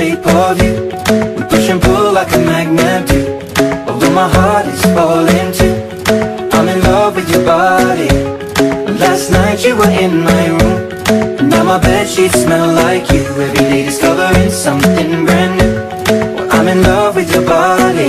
of you. We push and pull like a magnet do. Although my heart is falling too. I'm in love with your body. Last night you were in my room. And now my bed sheets smell like you. Every day discovering something brand new. Well, I'm in love with your body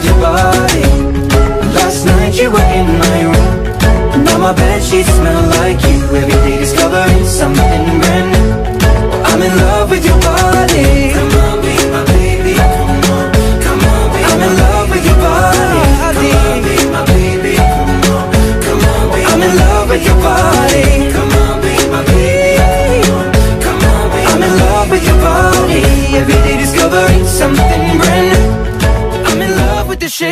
with your body. Last night you were in my room. Now my bed sheets smell like you. Every day discovering something brand new. I'm in love with your body. Come on, be my baby, come on Come on, be I'm in love with your body. Come on, be my baby, come on Come on, be I'm in love with your body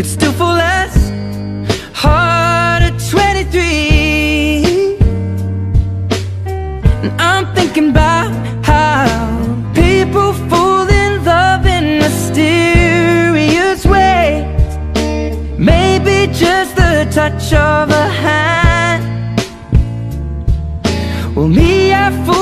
could still fall us, heart of 23 And I'm thinking about how people fall in love in mysterious ways Maybe just the touch of a hand. Well, me, I fool